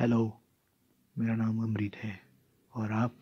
hello मेरा नाम अमृत है और आप